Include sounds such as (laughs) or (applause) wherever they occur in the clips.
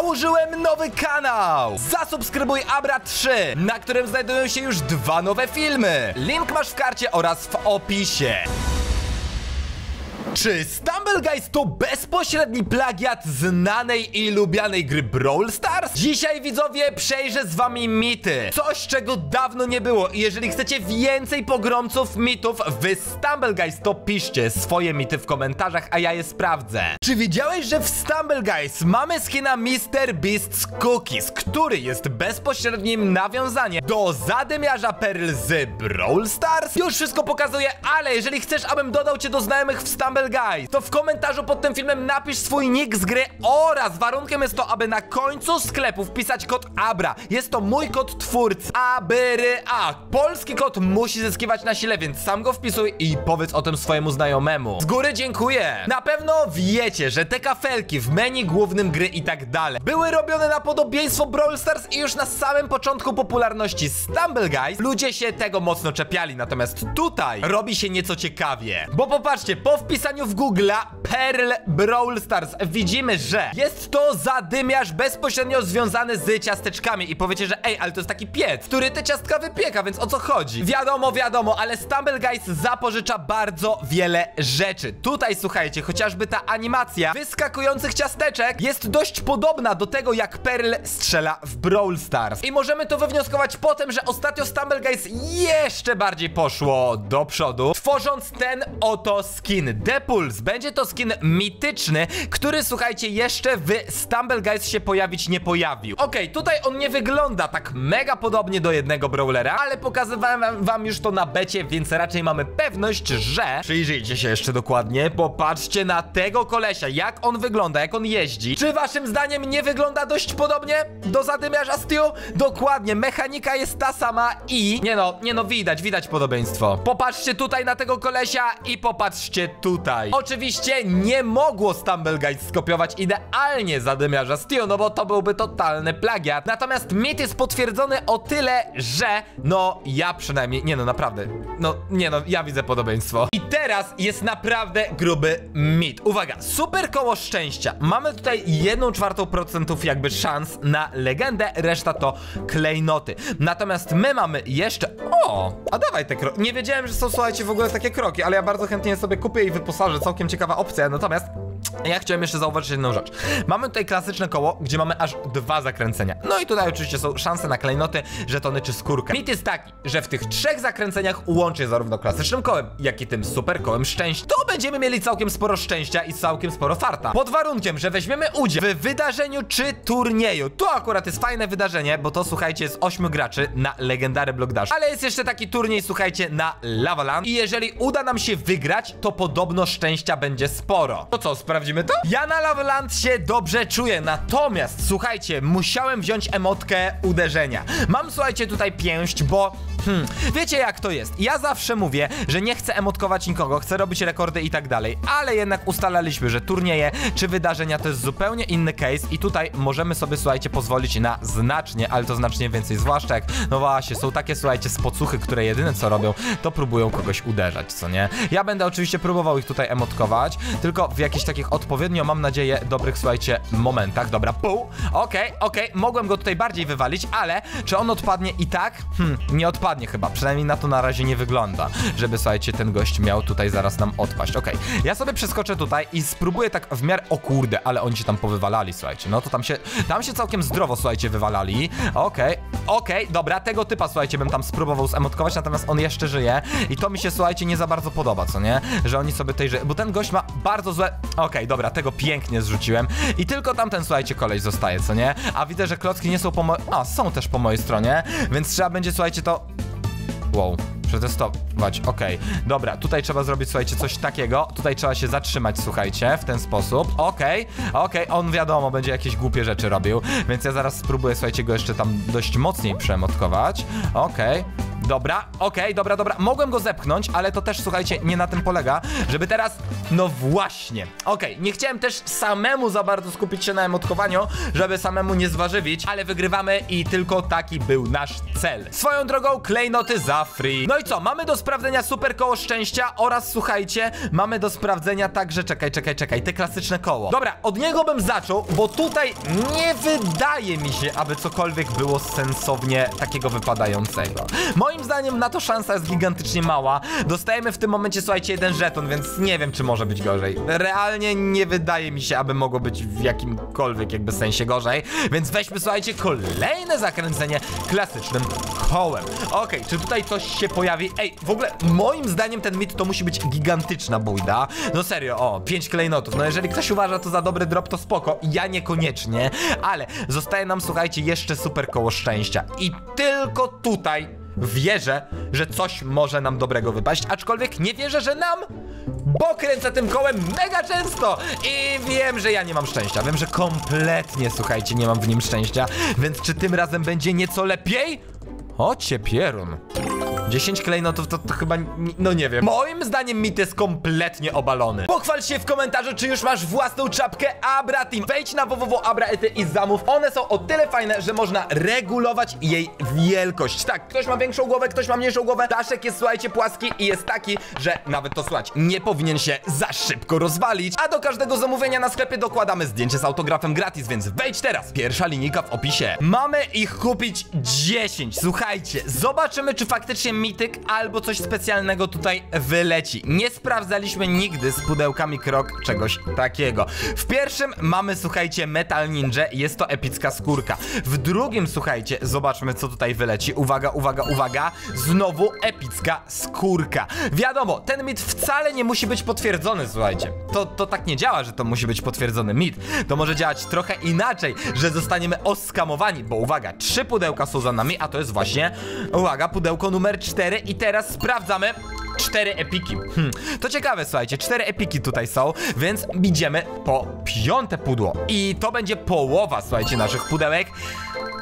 założyłem nowy kanał! Zasubskrybuj Abra 3, na którym znajdują się już dwa nowe filmy. Link masz w karcie oraz w opisie. Czy Stumble Guys to bezpośredni plagiat znanej i lubianej gry Brawl Stars? Dzisiaj widzowie przejrzę z wami mity. Coś czego dawno nie było i jeżeli chcecie więcej pogromców mitów w Stumble Guys to piszcie swoje mity w komentarzach, a ja je sprawdzę. Czy wiedziałeś, że w Stumble Guys mamy skina Mr. Beast's Cookies, który jest bezpośrednim nawiązaniem do zadymiarza Pearl z Brawl Stars? Już wszystko pokazuję, ale jeżeli chcesz, abym dodał cię do znajomych w Stumble Guys, to w komentarzu pod tym filmem napisz swój nick z gry oraz warunkiem jest to, aby na końcu sklepu wpisać kod ABRA. Jest to mój kod twórcy. ABRA. Polski kod musi zyskiwać na sile, więc sam go wpisuj i powiedz o tym swojemu znajomemu. Z góry dziękuję. Na pewno wiecie, że te kafelki w menu głównym gry i tak dalej były robione na podobieństwo Brawl Stars i już na samym początku popularności Stumble Guys ludzie się tego mocno czepiali, natomiast tutaj robi się nieco ciekawie. Bo popatrzcie, po wpisaniu w Google'a Pearl Brawl Stars widzimy, że jest to zadymiarz bezpośrednio związany z ciasteczkami i powiecie, że ej, ale to jest taki piec, który te ciastka wypieka, więc o co chodzi? Wiadomo, wiadomo, ale Stumble Guys zapożycza bardzo wiele rzeczy. Tutaj słuchajcie, chociażby ta animacja wyskakujących ciasteczek jest dość podobna do tego, jak Pearl strzela w Brawl Stars. I możemy to wywnioskować po tym, że ostatnio Stumble Guys jeszcze bardziej poszło do przodu, tworząc ten oto skin. The Pulse. Będzie to skin mityczny, który słuchajcie, jeszcze w Stumble Guys się pojawić nie pojawił. Okej, tutaj on nie wygląda tak mega podobnie do jednego brawlera, ale pokazywałem wam- wam już to na becie, więc raczej mamy pewność, że... Przyjrzyjcie się jeszcze dokładnie, popatrzcie na tego kolesia, jak on wygląda, jak on jeździ. Czy waszym zdaniem nie wygląda dość podobnie do zadymiarza Steel? Dokładnie, mechanika jest ta sama i... Nie no, nie no, widać, widać podobieństwo. Popatrzcie tutaj na tego kolesia i popatrzcie tutaj. Oczywiście nie mogło Stumble Guys skopiować idealnie zadymiarza Steel, no bo to byłby totalny plagiat. Natomiast mit jest potwierdzony o tyle, że no ja przynajmniej, nie no naprawdę, no nie no, ja widzę podobieństwo. I teraz jest naprawdę gruby mit. Uwaga, super koło szczęścia. Mamy tutaj jedną czwartą procentów jakby szans na legendę, reszta to klejnoty. Natomiast my mamy jeszcze... O, a dawaj te kroki. Nie wiedziałem, że są, słuchajcie, w ogóle takie kroki, ale ja bardzo chętnie sobie kupię i wyposażę. Całkiem ciekawa opcja, natomiast... Ja chciałem jeszcze zauważyć jedną rzecz. Mamy tutaj klasyczne koło, gdzie mamy aż dwa zakręcenia. No i tutaj oczywiście są szanse na klejnoty, żetony czy skórkę. Mit jest taki, że w tych trzech zakręceniach łącznie zarówno klasycznym kołem, jak i tym super kołem szczęścia, to będziemy mieli całkiem sporo szczęścia i całkiem sporo farta. Pod warunkiem, że weźmiemy udział w wydarzeniu czy turnieju. To akurat jest fajne wydarzenie, bo to słuchajcie jest 8 graczy na legendary Block Dash. Ale jest jeszcze taki turniej, słuchajcie, na Lavaland i jeżeli uda nam się wygrać, to podobno szczęścia będzie sporo. To co, sprawdzimy to? Ja na Lavaland się dobrze czuję, natomiast słuchajcie, musiałem wziąć emotkę uderzenia. Mam słuchajcie tutaj pięść, bo hmm, wiecie jak to jest. Ja zawsze mówię, że nie chcę emotkować nikogo, chcę robić rekordy i tak dalej, ale jednak ustalaliśmy, że turnieje czy wydarzenia to jest zupełnie inny case i tutaj możemy sobie słuchajcie pozwolić na znacznie, ale to znacznie więcej, zwłaszcza jak no właśnie są takie słuchajcie spocuchy, które jedyne co robią, to próbują kogoś uderzać, co nie? Ja będę oczywiście próbował ich tutaj emotkować, tylko w jakichś takich odpowiednio, mam nadzieję, dobrych, słuchajcie, momentach. Dobra, pół. Okej, okej, mogłem go tutaj bardziej wywalić, ale czy on odpadnie i tak? Hmm, nie odpadnie chyba, przynajmniej na to na razie nie wygląda, żeby, słuchajcie, ten gość miał tutaj zaraz nam odpaść. Okej, ja sobie przeskoczę tutaj i spróbuję tak w miarę, o kurde, ale oni się tam powywalali, słuchajcie, no to tam się, tam się całkiem zdrowo, słuchajcie, wywalali. Okej, okej, dobra, tego typa, słuchajcie, bym tam spróbował zemotkować, natomiast on jeszcze żyje i to mi się, słuchajcie, nie za bardzo podoba, co nie? Że oni sobie tej bo ten gość ma bardzo złe... Okej, dobra, tego pięknie zrzuciłem i tylko tamten, słuchajcie, koleś zostaje, co nie? A widzę, że klocki nie są po mojej... A, są też po mojej stronie, więc trzeba będzie, słuchajcie, to... Wow, przetestować, okej. Dobra, tutaj trzeba zrobić, słuchajcie, coś takiego. Tutaj trzeba się zatrzymać, słuchajcie, w ten sposób. Okej, okej, on wiadomo, będzie jakieś głupie rzeczy robił, więc ja zaraz spróbuję, słuchajcie, go jeszcze tam dość mocniej przemotkować. Okej. Dobra, okej, dobra, dobra. Mogłem go zepchnąć, ale to też, słuchajcie, nie na tym polega, żeby teraz... No właśnie. Okej, nie chciałem też samemu za bardzo skupić się na emotkowaniu, żeby samemu nie zwarzywić, ale wygrywamy i tylko taki był nasz cel. Swoją drogą, klejnoty za free. No i co, mamy do sprawdzenia super koło szczęścia oraz, słuchajcie, mamy do sprawdzenia także, czekaj, czekaj, czekaj, te klasyczne koło. Dobra, od niego bym zaczął, bo tutaj nie wydaje mi się, aby cokolwiek było sensownie takiego wypadającego. Moim zdaniem na to szansa jest gigantycznie mała. Dostajemy w tym momencie, słuchajcie, jeden żeton, więc nie wiem, czy może być gorzej. Realnie nie wydaje mi się, aby mogło być w jakimkolwiek jakby sensie gorzej. Więc weźmy, słuchajcie, kolejne zakręcenie klasycznym kołem. Okej, czy tutaj coś się pojawi? Ej, w ogóle moim zdaniem ten mit to musi być gigantyczna bójda. No serio, o, 5 klejnotów. No jeżeli ktoś uważa to za dobry drop, to spoko. Ja niekoniecznie, ale zostaje nam, słuchajcie, jeszcze super koło szczęścia. I tylko tutaj wierzę, że coś może nam dobrego wypaść, aczkolwiek nie wierzę, że nam, bo kręcę tym kołem mega często i wiem, że ja nie mam szczęścia. Wiem, że kompletnie, słuchajcie, nie mam w nim szczęścia, więc czy tym razem będzie nieco lepiej? O, pierun. 10 klejnotów to, to chyba, no nie wiem. Moim zdaniem mit jest kompletnie obalony. Pochwal się w komentarzu, czy już masz własną czapkę Abra Team. Wejdź na www.abraety i zamów. One są o tyle fajne, że można regulować jej wielkość. Tak, ktoś ma większą głowę, ktoś ma mniejszą głowę. Daszek jest, słuchajcie, płaski i jest taki, że nawet to słuchać, nie powinien się za szybko rozwalić. A do każdego zamówienia na sklepie dokładamy zdjęcie z autografem gratis, więc wejdź teraz. Pierwsza linijka w opisie. Mamy ich kupić 10. Słuchajcie, zobaczymy, czy faktycznie mityk albo coś specjalnego tutaj wyleci. Nie sprawdzaliśmy nigdy z pudełkami krok czegoś takiego. W pierwszym mamy, słuchajcie, Metal Ninja. Jest to epicka skórka. W drugim, słuchajcie, zobaczmy, co tutaj wyleci. Uwaga, uwaga, uwaga. Znowu epicka skórka. Wiadomo, ten mit wcale nie musi być potwierdzony, słuchajcie. To, to tak nie działa, że to musi być potwierdzony mit. To może działać trochę inaczej, że zostaniemy oskamowani, bo uwaga, trzy pudełka są za nami, a to jest właśnie, uwaga, pudełko numer 4 i teraz sprawdzamy cztery epiki. Hmm. To ciekawe, słuchajcie, cztery epiki tutaj są, więc idziemy po piąte pudło. I to będzie połowa, słuchajcie, naszych pudełek.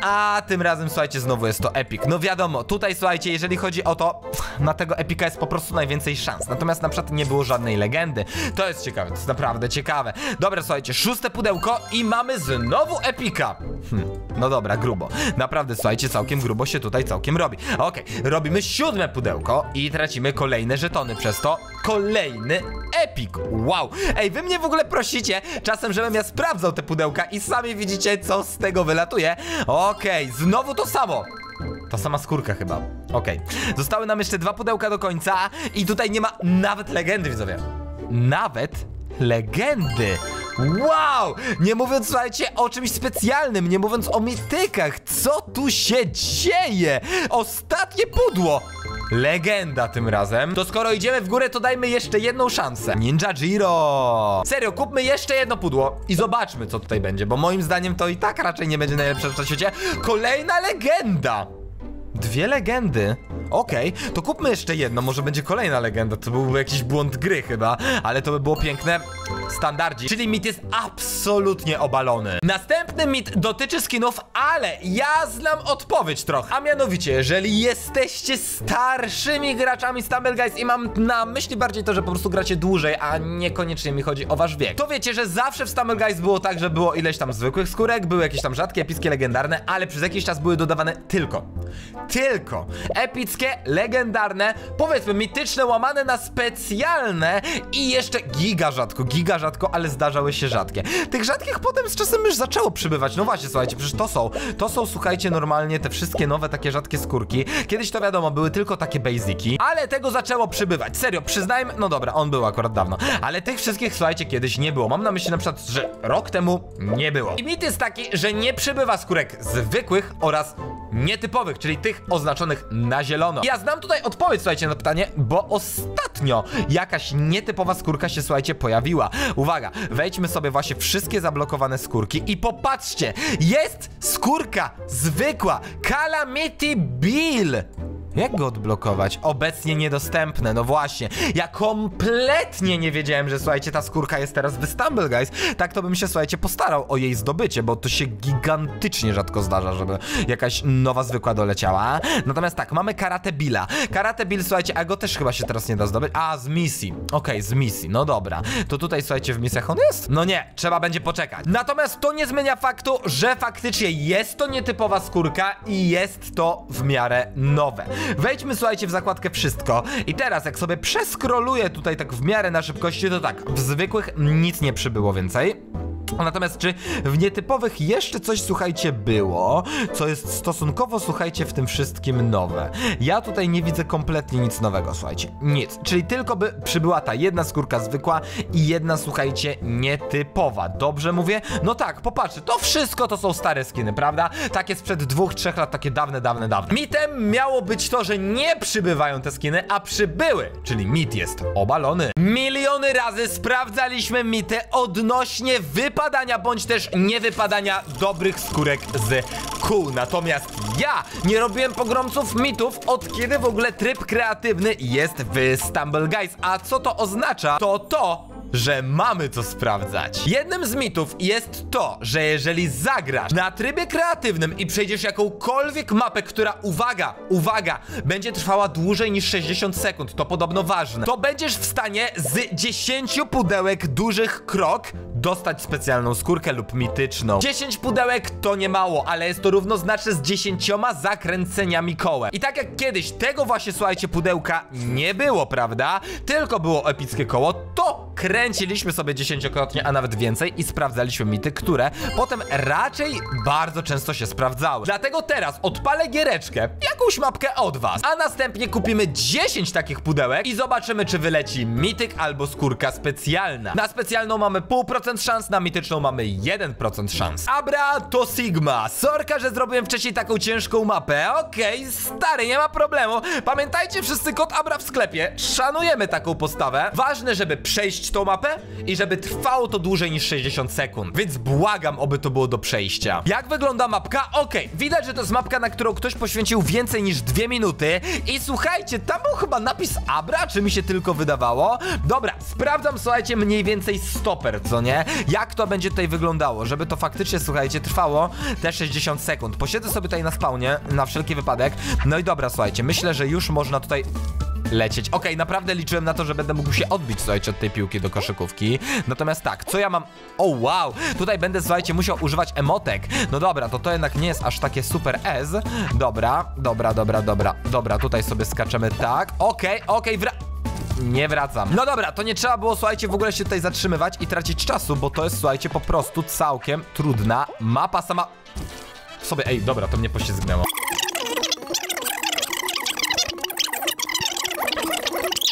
A tym razem, słuchajcie, znowu jest to epik. No wiadomo, tutaj, słuchajcie, jeżeli chodzi o to, na tego epika jest po prostu najwięcej szans. Natomiast na przykład nie było żadnej legendy. To jest ciekawe, to jest naprawdę ciekawe. Dobra, słuchajcie, szóste pudełko i mamy znowu epika. Hmm. No dobra, grubo. Naprawdę, słuchajcie, całkiem grubo się tutaj całkiem robi. Okej, robimy siódme pudełko i tracimy kolejne żetony przez to. Kolejny epik. Wow. Ej, wy mnie w ogóle prosicie czasem, żebym ja sprawdzał te pudełka i sami widzicie, co z tego wylatuje. Okej, znowu to samo. Ta sama skórka chyba. Okej. Zostały nam jeszcze dwa pudełka do końca i tutaj nie ma nawet legendy, widzowie. Nawet legendy. Wow! Nie mówiąc, słuchajcie, o czymś specjalnym, nie mówiąc o mitykach. Co tu się dzieje? Ostatnie pudło. Legenda tym razem. To skoro idziemy w górę, to dajmy jeszcze jedną szansę. Ninja Jiro. Serio, kupmy jeszcze jedno pudło i zobaczmy, co tutaj będzie, bo moim zdaniem to i tak raczej nie będzie najlepsze na świecie. Kolejna legenda. Dwie legendy. Okej, to kupmy jeszcze jedno, może będzie kolejna legenda. To byłby jakiś błąd gry chyba, ale to by było piękne. Standardzi. Czyli mit jest absolutnie obalony. Następny mit dotyczy skinów, ale ja znam odpowiedź trochę. A mianowicie, jeżeli jesteście starszymi graczami Stumble Guys i mam na myśli bardziej to, że po prostu gracie dłużej, a niekoniecznie mi chodzi o wasz wiek, to wiecie, że zawsze w Stumble Guys było tak, że było ileś tam zwykłych skórek, były jakieś tam rzadkie, epickie, legendarne, ale przez jakiś czas były dodawane tylko tylko epickie, legendarne, powiedzmy mityczne, łamane na specjalne i jeszcze giga rzadko, giga rzadko, ale zdarzały się rzadkie. Tych rzadkich potem z czasem już zaczęło przybywać. No właśnie, słuchajcie, przecież to są, to są, słuchajcie, normalnie te wszystkie nowe takie rzadkie skórki. Kiedyś to wiadomo, były tylko takie basiki, ale tego zaczęło przybywać. Serio, przyznajmy, no dobra, on był akurat dawno, ale tych wszystkich, słuchajcie, kiedyś nie było. Mam na myśli na przykład, że rok temu nie było. I mit jest taki, że nie przybywa skórek zwykłych oraz nietypowych, czyli tych oznaczonych na zielono. Ja znam tutaj odpowiedź, słuchajcie, na pytanie, bo ostatnio jakaś nietypowa skórka się, słuchajcie, pojawiła. Uwaga, wejdźmy sobie właśnie wszystkie zablokowane skórki i popatrzcie, jest skórka zwykła, Calamity Bill. Jak go odblokować? Obecnie niedostępne, no właśnie. Ja kompletnie nie wiedziałem, że słuchajcie, ta skórka jest teraz w Stumble Guys. Tak to bym się, słuchajcie, postarał o jej zdobycie, bo to się gigantycznie rzadko zdarza, żeby jakaś nowa zwykła doleciała. Natomiast tak, mamy Karate Billa. Karate Bill, słuchajcie, a go też chyba się teraz nie da zdobyć. A, z misji. Okej, z misji, no dobra. To tutaj, słuchajcie, w misjach on jest? No nie, trzeba będzie poczekać. Natomiast to nie zmienia faktu, że faktycznie jest to nietypowa skórka i jest to w miarę nowe. Wejdźmy, słuchajcie, w zakładkę wszystko. I teraz, jak sobie przeskroluję tutaj tak w miarę na szybkości, to tak, w zwykłych nic nie przybyło więcej. Natomiast czy w nietypowych jeszcze coś, słuchajcie, było, co jest stosunkowo, słuchajcie, w tym wszystkim nowe? Ja tutaj nie widzę kompletnie nic nowego, słuchajcie, nic. Czyli tylko by przybyła ta jedna skórka zwykła i jedna, słuchajcie, nietypowa. Dobrze mówię? No tak, popatrzcie, to wszystko to są stare skiny, prawda? Takie sprzed dwóch, trzech lat, takie dawne, dawne, dawne. Mitem miało być to, że nie przybywają te skiny, a przybyły, czyli mit jest obalony. Miliony razy sprawdzaliśmy mity odnośnie wypadania bądź też niewypadania dobrych skórek z kół. Natomiast ja nie robiłem pogromców mitów od kiedy w ogóle tryb kreatywny jest w Stumble Guys. A co to oznacza? To to, że mamy co sprawdzać. Jednym z mitów jest to, że jeżeli zagrasz na trybie kreatywnym i przejdziesz jakąkolwiek mapę, która, uwaga, uwaga, będzie trwała dłużej niż 60 sekund, to podobno ważne, to będziesz w stanie z 10 pudełek dużych krok dostać specjalną skórkę lub mityczną. 10 pudełek to nie mało, ale jest to równoznaczne z 10 zakręceniami kołem. I tak jak kiedyś tego właśnie, słuchajcie, pudełka nie było, prawda? Tylko było epickie koło, to kręciliśmy sobie dziesięciokrotnie, a nawet więcej i sprawdzaliśmy mity, które potem raczej bardzo często się sprawdzały. Dlatego teraz odpalę giereczkę, jakąś mapkę od was, a następnie kupimy 10 takich pudełek i zobaczymy, czy wyleci mityk albo skórka specjalna. Na specjalną mamy 0,5% szans, na mityczną mamy 1% szans. Abra to Sigma. Sorka, że zrobiłem wcześniej taką ciężką mapę. Okej, stary, nie ma problemu. Pamiętajcie wszyscy kod Abra w sklepie. Szanujemy taką postawę. Ważne, żeby przejść tą mapę i żeby trwało to dłużej niż 60 sekund. Więc błagam, oby to było do przejścia. Jak wygląda mapka? Okej, widać, że to jest mapka, na którą ktoś poświęcił więcej niż dwie minuty. I słuchajcie, tam był chyba napis Abra, czy mi się tylko wydawało? Dobra, sprawdzam, słuchajcie, mniej więcej stoper, co nie? Jak to będzie tutaj wyglądało, żeby to faktycznie, słuchajcie, trwało te 60 sekund. Posiedzę sobie tutaj na spawnie, na wszelki wypadek. No i dobra, słuchajcie, myślę, że już można tutaj lecieć. Okej, naprawdę liczyłem na to, że będę mógł się odbić, słuchajcie, od tej piłki do koszykówki. Natomiast tak, co ja mam... O, wow! Tutaj będę, słuchajcie, musiał używać emotek. No dobra, to to jednak nie jest aż takie super S. Dobra, dobra, dobra, dobra. Dobra, tutaj sobie skaczemy tak. Okej, okej, wra... Nie wracam. No dobra, to nie trzeba było, słuchajcie, w ogóle się tutaj zatrzymywać i tracić czasu, bo to jest, słuchajcie, po prostu całkiem trudna mapa sama... Sobie, ej, dobra, to mnie poślizgnęło.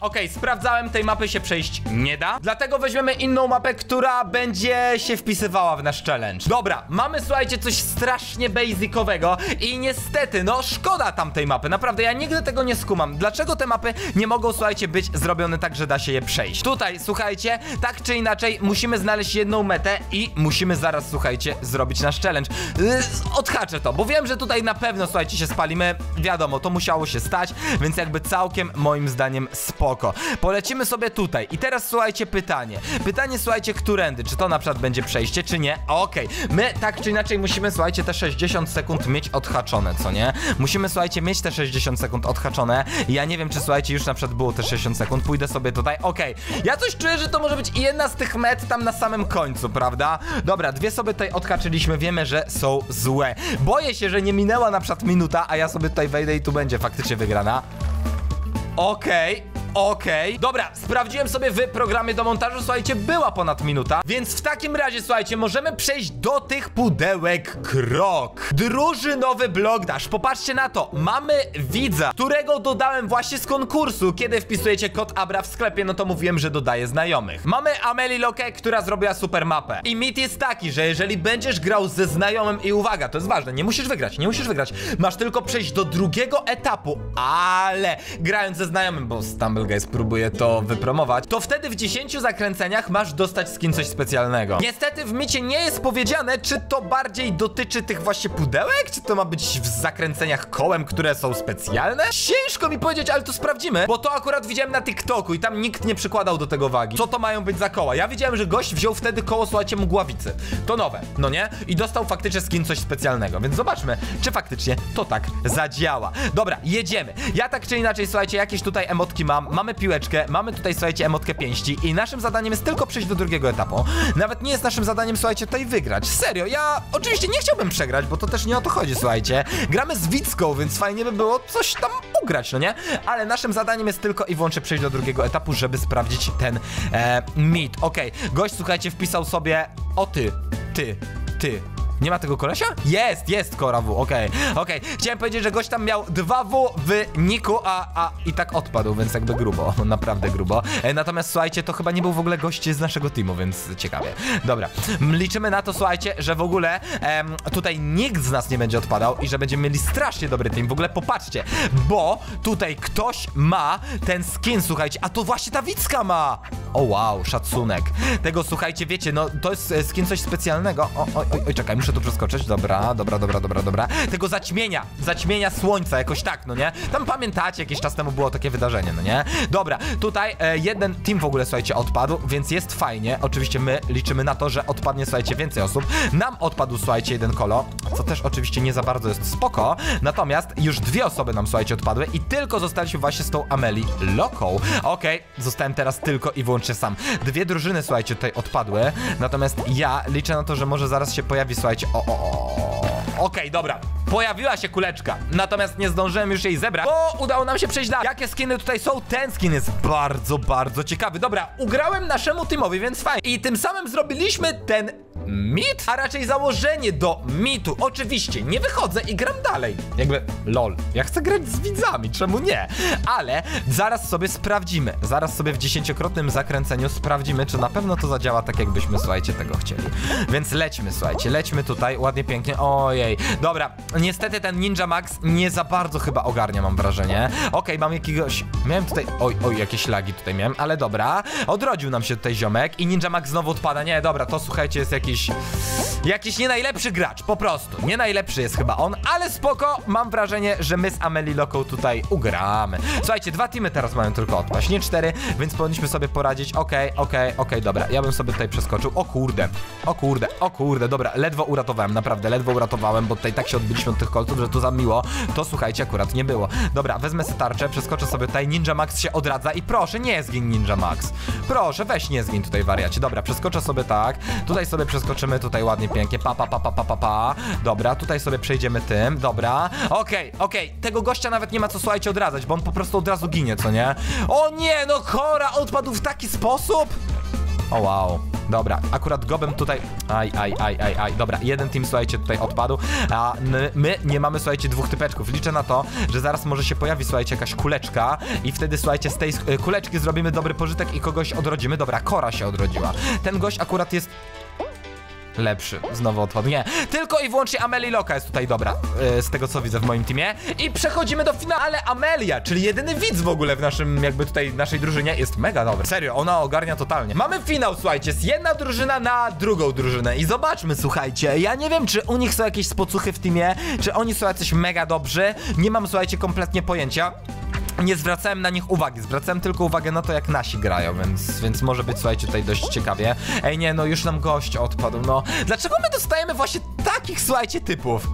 Okej, sprawdzałem, tej mapy się przejść nie da. Dlatego weźmiemy inną mapę, która będzie się wpisywała w nasz challenge. Dobra, mamy, słuchajcie, coś strasznie basicowego i niestety, no szkoda tamtej mapy. Naprawdę, ja nigdy tego nie skumam. Dlaczego te mapy nie mogą, słuchajcie, być zrobione tak, że da się je przejść? Tutaj, słuchajcie, tak czy inaczej, musimy znaleźć jedną metę i musimy zaraz, słuchajcie, zrobić nasz challenge. Yy, odhaczę to, bo wiem, że tutaj na pewno, słuchajcie, się spalimy. Wiadomo, to musiało się stać, więc jakby całkiem, moim zdaniem, spoko. Polecimy sobie tutaj. I teraz słuchajcie pytanie. Pytanie słuchajcie, którędy? Czy to na przykład będzie przejście, czy nie? Okej. My tak czy inaczej musimy, słuchajcie, te 60 sekund mieć odhaczone, co nie? Musimy, słuchajcie, mieć te 60 sekund odhaczone. Ja nie wiem, czy słuchajcie, już na przykład było te 60 sekund. Pójdę sobie tutaj. Okej. Ja coś czuję, że to może być jedna z tych met tam na samym końcu, prawda? Dobra, dwie sobie tutaj odhaczyliśmy. Wiemy, że są złe. Boję się, że nie minęła na przykład minuta, a ja sobie tutaj wejdę i tu będzie faktycznie wygrana. Okej. Okej, dobra, sprawdziłem sobie w programie do montażu, słuchajcie, była ponad minuta, więc w takim razie, słuchajcie, możemy przejść do tych pudełek krok. Drużynowy blok dash, popatrzcie na to, mamy widza, którego dodałem właśnie z konkursu, kiedy wpisujecie kod Abra w sklepie, no to mówiłem, że dodaję znajomych. Mamy Amelie Loke, która zrobiła super mapę. I mit jest taki, że jeżeli będziesz grał ze znajomym i uwaga, to jest ważne, nie musisz wygrać, nie musisz wygrać, masz tylko przejść do drugiego etapu, ale grając ze znajomym, bo Stumble Fall Guys próbuje to wypromować, to wtedy w 10 zakręceniach masz dostać skin coś specjalnego. Niestety w micie nie jest powiedziane, czy to bardziej dotyczy tych właśnie pudełek, czy to ma być w zakręceniach kołem, które są specjalne? Ciężko mi powiedzieć, ale to sprawdzimy, bo to akurat widziałem na TikToku i tam nikt nie przykładał do tego wagi. Co to mają być za koła? Ja widziałem, że gość wziął wtedy koło, słuchajcie, mgławicy. To nowe, no nie? I dostał faktycznie skin coś specjalnego, więc zobaczmy, czy faktycznie to tak zadziała. Dobra, jedziemy. Ja tak czy inaczej, słuchajcie, jakieś tutaj emotki mam. Mamy piłeczkę, mamy tutaj, słuchajcie, emotkę pięści i naszym zadaniem jest tylko przejść do drugiego etapu. Nawet nie jest naszym zadaniem, słuchajcie, tutaj wygrać. Serio, ja oczywiście nie chciałbym przegrać, bo to też nie o to chodzi, słuchajcie. Gramy z Wicką, więc fajnie by było coś tam ugrać, no nie? Ale naszym zadaniem jest tylko i wyłącznie przejść do drugiego etapu, żeby sprawdzić ten e, mit. Okej, gość, słuchajcie, wpisał sobie o ty, ty, ty. Nie ma tego kolesia? Jest, jest Kora W, okej, okej. Chciałem powiedzieć, że gość tam miał 2W w niku, a, a i tak odpadł, więc jakby grubo, (laughs) naprawdę grubo. E, natomiast słuchajcie, to chyba nie był w ogóle gość z naszego teamu, więc ciekawie. Dobra, liczymy na to, słuchajcie, że w ogóle em, tutaj nikt z nas nie będzie odpadał i że będziemy mieli strasznie dobry team. W ogóle popatrzcie, bo tutaj ktoś ma ten skin, słuchajcie, a to właśnie ta Wicka ma! O wow, szacunek. Tego słuchajcie, wiecie, no to jest e, skin coś specjalnego. O, oj, oj, oj, czekaj, muszę tu przeskoczyć. Dobra, dobra, dobra, dobra, dobra. Tego zaćmienia, zaćmienia słońca, jakoś tak, no nie? Tam pamiętacie, jakiś czas temu było takie wydarzenie, no nie? Dobra, tutaj e, jeden team w ogóle, słuchajcie, odpadł, więc jest fajnie. Oczywiście my liczymy na to, że odpadnie, słuchajcie, więcej osób. Nam odpadł, słuchajcie, jeden kolo, co też oczywiście nie za bardzo jest spoko. Natomiast już dwie osoby nam, słuchajcie, odpadły i tylko zostaliśmy właśnie z tą Ameli Loką. Okej, zostałem teraz tylko i wyłącznie sam. Dwie drużyny, słuchajcie, tutaj odpadły, natomiast ja liczę na to, że może zaraz się pojawi, słuchajcie, o, o, o. Okej, dobra. Pojawiła się kuleczka, natomiast nie zdążyłem już jej zebrać, bo udało nam się przejść dalej. Jakie skiny tutaj są? Ten skin jest bardzo, bardzo ciekawy. Dobra, ugrałem naszemu teamowi, więc fajnie. I tym samym zrobiliśmy ten mit, a raczej założenie do mitu. Oczywiście, nie wychodzę i gram dalej. Jakby, lol, ja chcę grać z widzami, czemu nie? Ale zaraz sobie sprawdzimy. Zaraz sobie w dziesięciokrotnym zakręceniu sprawdzimy, czy na pewno to zadziała tak, jakbyśmy, słuchajcie, tego chcieli. Więc lećmy, słuchajcie, lećmy tutaj, ładnie, pięknie. Ojej, dobra, niestety ten Ninja Max nie za bardzo chyba ogarnia, mam wrażenie. Okej, mam jakiegoś... Miałem tutaj... Oj, oj, jakieś lagi tutaj miałem, ale dobra. Odrodził nam się tutaj ziomek i Ninja Max znowu odpada. Nie, dobra, to słuchajcie, jest jakiś... English. Jakiś nie najlepszy gracz, po prostu. Nie najlepszy jest chyba on, ale spoko. Mam wrażenie, że my z Amelie Loką tutaj ugramy. Słuchajcie, dwa teamy teraz mają tylko odpaść, nie cztery, więc powinniśmy sobie poradzić. Okej, okej, okej, dobra. Ja bym sobie tutaj przeskoczył. O kurde, o kurde, o kurde, dobra, ledwo uratowałem, naprawdę, ledwo uratowałem, bo tutaj tak się odbyliśmy od tych kolców, że to za miło. To słuchajcie, akurat nie było. Dobra, wezmę sobie tarczę, przeskoczę sobie tutaj. Ninja Max się odradza i proszę, nie zgin Ninja Max. Proszę, weź nie zgin tutaj wariacie. Dobra, przeskoczę sobie tak. Tutaj sobie przeskoczymy, tutaj ładnie, pięknie. Pa, pa, pa, pa, pa, pa, pa. Dobra, tutaj sobie przejdziemy tym. Dobra. Okej, okej. Tego gościa nawet nie ma co, słuchajcie, odradzać, bo on po prostu od razu ginie, co nie? O nie, no Kora odpadł w taki sposób? O wow. Dobra, akurat gobem tutaj. Aj, aj, aj, aj, aj. Dobra, jeden team, słuchajcie, tutaj odpadł. A my, my nie mamy, słuchajcie, dwóch typeczków. Liczę na to, że zaraz może się pojawi, słuchajcie, jakaś kuleczka. I wtedy, słuchajcie, z tej kuleczki zrobimy dobry pożytek i kogoś odrodzimy. Dobra, Kora się odrodziła. Ten gość akurat jest lepszy. Znowu odpadł. Nie, tylko i wyłącznie Amelie Loka jest tutaj dobra, yy, z tego co widzę w moim teamie. I przechodzimy do finału, ale Amelia, czyli jedyny widz w ogóle w naszym, jakby tutaj, naszej drużynie, jest mega dobry. Serio, ona ogarnia totalnie. Mamy finał, słuchajcie, jest jedna drużyna na drugą drużynę i zobaczmy, słuchajcie, ja nie wiem, czy u nich są jakieś spocuchy w teamie, czy oni są jacyś mega dobrzy, nie mam, słuchajcie, kompletnie pojęcia nie zwracałem na nich uwagi, zwracałem tylko uwagę na to, jak nasi grają, więc, więc może być, słuchajcie, tutaj dość ciekawie. Ej, nie, no już nam gość odpadł, no. Dlaczego my dostajemy właśnie takich, słuchajcie, typów?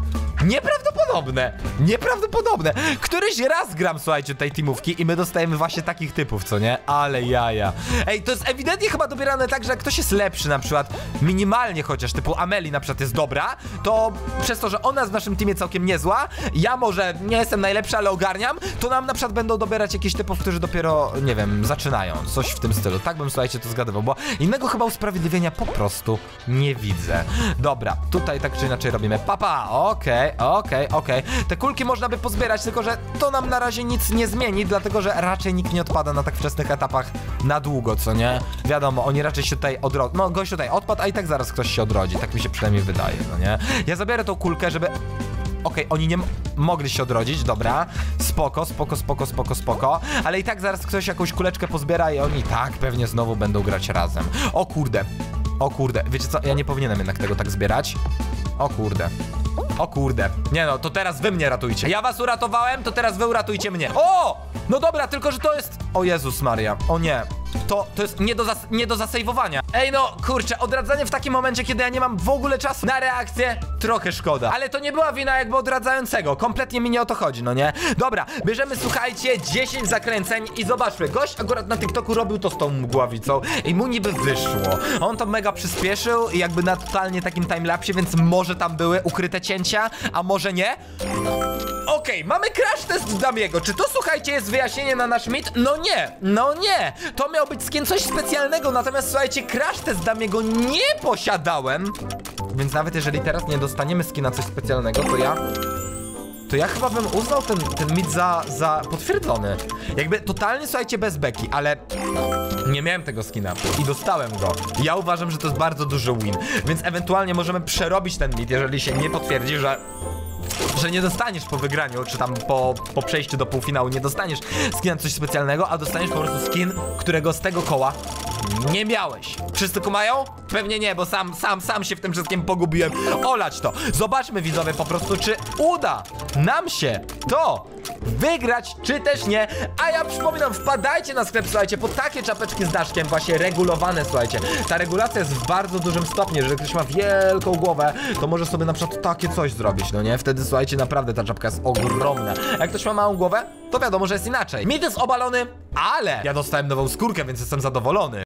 Nieprawdopodobne! Nieprawdopodobne! Któryś raz gram, słuchajcie, tej teamówki i my dostajemy właśnie takich typów, co nie? Ale jaja. Ej, to jest ewidentnie chyba dobierane tak, że jak ktoś jest lepszy na przykład, minimalnie chociaż, typu Ameli na przykład jest dobra, to przez to, że ona jest w naszym teamie całkiem niezła, ja może nie jestem najlepszy, ale ogarniam, to nam na przykład będą dobierać jakichś typów, którzy dopiero, nie wiem, zaczynają. Coś w tym stylu. Tak bym, słuchajcie, to zgadywał, bo innego chyba usprawiedliwienia po prostu nie widzę. Dobra, tutaj tak czy inaczej robimy papa, okej, okej, okej. Te kulki można by pozbierać, tylko że to nam na razie nic nie zmieni, dlatego że raczej nikt nie odpada na tak wczesnych etapach na długo, co nie? Wiadomo, oni raczej się tutaj odrodzą. No, gość tutaj odpadł, a i tak zaraz ktoś się odrodzi, tak mi się przynajmniej wydaje, no nie? Ja zabiorę tą kulkę, żeby okej, oni nie mogli się odrodzić, dobra. Spoko, spoko, spoko, spoko, spoko. Ale i tak zaraz ktoś jakąś kuleczkę pozbiera i oni tak pewnie znowu będą grać razem. O kurde. O kurde. Wiecie co? Ja nie powinienem jednak tego tak zbierać. O kurde. O kurde. Nie no, to teraz wy mnie ratujcie. Ja was uratowałem, to teraz wy uratujcie mnie. O! No dobra, tylko że to jest... O Jezus Maria. O nie. To, to jest nie do, zas nie do zasejwowania. Ej no, kurczę, odradzanie w takim momencie, kiedy ja nie mam w ogóle czasu na reakcję, trochę szkoda. Ale to nie była wina jakby odradzającego. Kompletnie mi nie o to chodzi, no nie? Dobra, bierzemy, słuchajcie, 10 zakręceń i zobaczmy. Gość akurat na TikToku robił to z tą mgławicą i mu niby wyszło. On to mega przyspieszył i jakby na totalnie takim timelapsie, więc może tam były ukryte cięcia, a może nie? Okej, mamy crash test Damiego. Czy to, słuchajcie, jest wyjaśnienie na nasz mit? No nie, no nie. To miał być skin coś specjalnego, natomiast słuchajcie, crash test Damiego nie posiadałem. Więc nawet jeżeli teraz nie dostaniemy skina coś specjalnego, to ja... To ja chyba bym uznał ten, ten mit za, za potwierdzony. Jakby totalnie, słuchajcie, bez beki, ale nie miałem tego skina i dostałem go. Ja uważam, że to jest bardzo duży win, więc ewentualnie możemy przerobić ten mit, jeżeli się nie potwierdzi, że że nie dostaniesz po wygraniu, czy tam po, po przejściu do półfinału, nie dostaniesz skina coś specjalnego, a dostaniesz po prostu skin, którego z tego koła nie miałeś. Wszyscy kumają? Pewnie nie, bo sam, sam, sam się w tym wszystkim pogubiłem. Olać to. Zobaczmy widzowie po prostu, czy uda nam się to wygrać, czy też nie. A ja przypominam, wpadajcie na sklep, słuchajcie, po takie czapeczki z daszkiem, właśnie regulowane, słuchajcie. Ta regulacja jest w bardzo dużym stopniu, jeżeli ktoś ma wielką głowę, to może sobie na przykład takie coś zrobić, no nie? Wtedy, słuchajcie, naprawdę ta czapka jest ogromna. Jak ktoś ma małą głowę, to wiadomo, że jest inaczej. Mit jest obalony, ale ja dostałem nową skórkę, więc jestem zadowolony.